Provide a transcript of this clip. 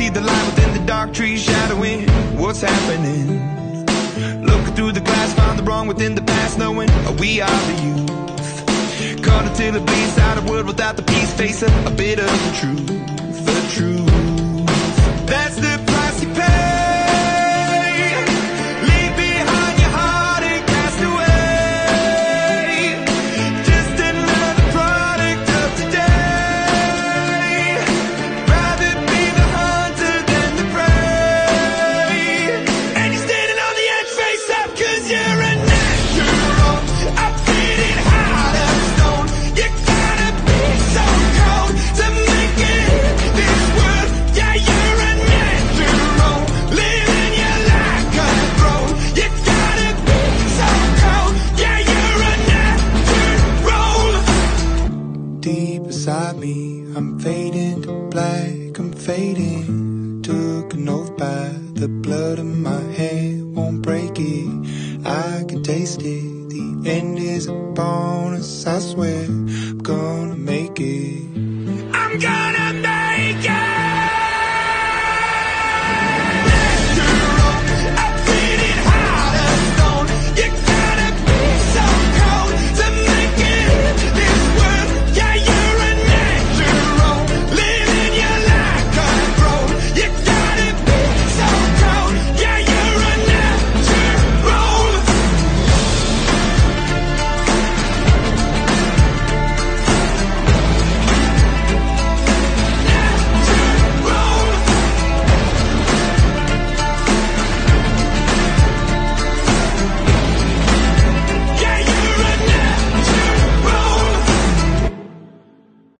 See the light within the dark trees shadowing what's happening? Looking through the glass, find the wrong within the past, knowing we are the youth. Caught until it bleeds out of world without the peace, facing a bit of the truth, the truth. That's the black, I'm fading. Took an oath by the blood of my hand, won't break it. I can taste it. The end is a bonus, I swear. I'm gonna make it.